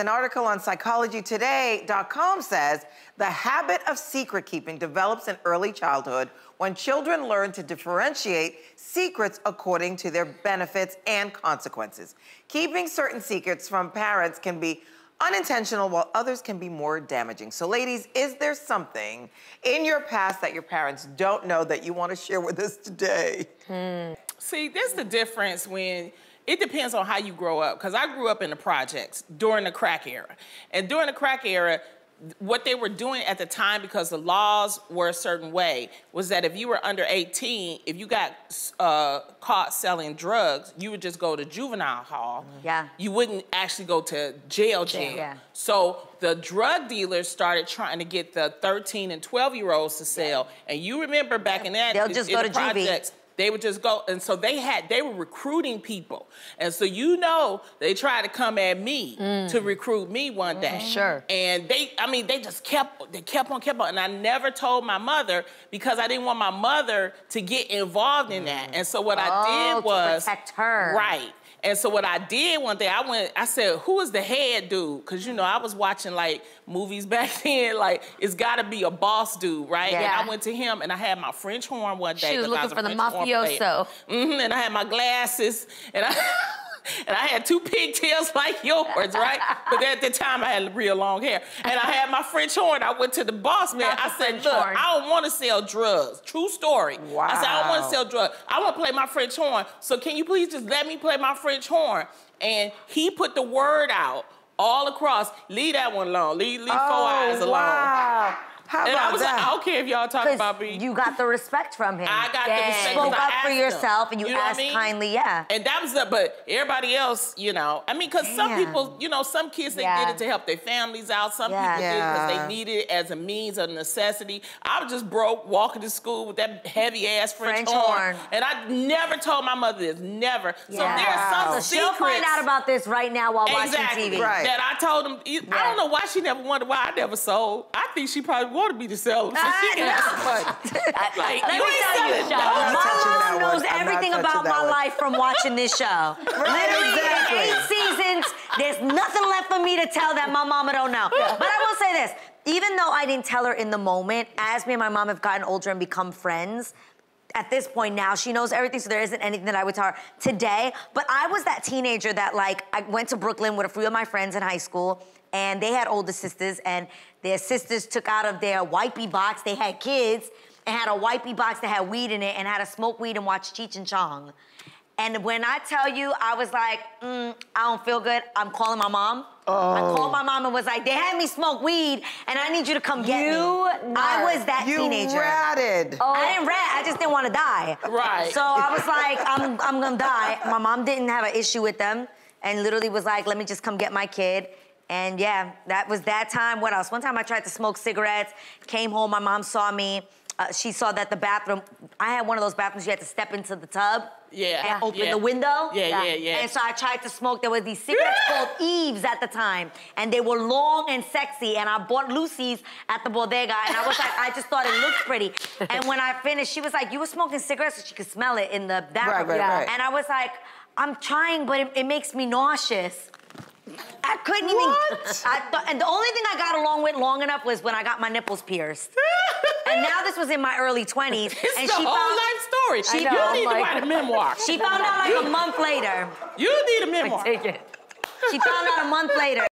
An article on psychologytoday.com says the habit of secret keeping develops in early childhood when children learn to differentiate secrets according to their benefits and consequences. Keeping certain secrets from parents can be unintentional while others can be more damaging. So ladies, is there something in your past that your parents don't know that you want to share with us today? Hmm. See, there's the difference when it depends on how you grow up. Because I grew up in the projects during the crack era. And during the crack era, what they were doing at the time, because the laws were a certain way, was that if you were under 18, if you got uh, caught selling drugs, you would just go to juvenile hall. Yeah. You wouldn't actually go to jail jail. Yeah. So the drug dealers started trying to get the 13 and 12 year olds to sell. And you remember back in that, They'll just in go to juvie. They would just go, and so they had, they were recruiting people. And so you know, they tried to come at me Mm. to recruit me one day. Mm-hmm. Sure. And they, I mean, they just kept, they kept on, kept on. And I never told my mother because I didn't want my mother to get involved in that. And so what I Oh, did to was. protect her. Right. And so what I did one day, I went, I said, who is the head dude? Because, you know, I was watching like movies back then, like it's gotta be a boss dude, right? Yeah. And I went to him and I had my French horn one day. She was 'cause I looking a for the French player. mafioso. hmm and I had my glasses and I and I had two pigtails like yours, right? but at the time I had real long hair. And I had my French horn. I went to the boss man. I said, French look, horn. I don't want to sell drugs. True story. Wow. I said, I don't want to sell drugs. I want to play my French horn. So can you please just let me play my French horn? And he put the word out all across. Leave that one alone. Leave, leave four eyes alone. Oh, wow. How And I was that? like, I don't care if y'all talk about me. You got the respect from him. I got the You respect spoke 'cause I up for yourself him. and you, You know what I asked mean? kindly, yeah. And that was the, but everybody else, you know, I mean, because some people, you know, some kids, they Yeah. did it to help their families out. Some Yeah. people did it because they needed it as a means of necessity. I was just broke walking to school with that heavy ass French, French horn. horn. And I never told my mother this, never. So Yeah. there's some Wow. So she'll find out about this right now while Exactly. watching TV. Right. That I told him. I don't know why she never wondered why I never sold. I think she probably wanted me to sell them so she can have some money. like, Let me tell you, my I'm not touching that mom knows everything about my one. life from watching this show. Literally, exactly. eight seasons, there's nothing left for me to tell that my mama don't know. But I will say this, even though I didn't tell her in the moment, as me and my mom have gotten older and become friends, at this point now, she knows everything, so there isn't anything that I would tell her today. But I was that teenager that, like, I went to Brooklyn with a few of my friends in high school, and they had older sisters, and their sisters took out of their wipey box, they had kids, and had a wipey box that had weed in it, and had to smoke weed and watch Cheech and Chong. And when I tell you, I was like, mm, I don't feel good. I'm calling my mom. I called my mom and was like, they had me smoke weed, and I need you to come get me. You I was that you teenager. ratted. I didn't rat. I just didn't want to die. Right. So I was like, I'm, I'm gonna die. My mom didn't have an issue with them, and literally was like, let me just come get my kid. And yeah, that was that time. What else? One time I tried to smoke cigarettes. Came home. My mom saw me. Uh, she saw that the bathroom. I had one of those bathrooms you had to step into the tub. Yeah, And open yeah. the window. Yeah, yeah, yeah. And so I tried to smoke. There were these cigarettes called Eves at the time, and they were long and sexy. And I bought loosies at the bodega, and I was like, I just thought it looked pretty. And when I finished, she was like, "You were smoking cigarettes," so she could smell it in the bathroom. right, right. And I was like, "I'm trying, but it, it makes me nauseous." I couldn't even. I thought, and the only thing I got along with long enough was when I got my nipples pierced. and now this was in my early 20s. It's and the she whole found, life story. She you know, need like- to write a memoir. She found out like a month later. you need a memoir. I Take it. She found out a month later.